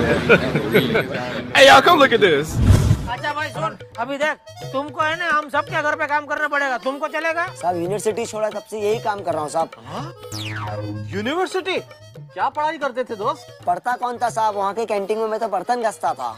Hey, y'all, come look at this. अच्छा भाई सुन। अभी देख तुमको है ना हम सबके घर पे काम करना पड़ेगा। तुमको चलेगा? साहब यूनिवर्सिटी छोड़ा तब से यही काम कर रहा हूँ साहब। हाँ? यूनिवर्सिटी क्या पढ़ाई करते थे दोस्त? पढ़ता कौन था साहब? वहाँ के कैंटीन में मैं तो बर्तन घसता था।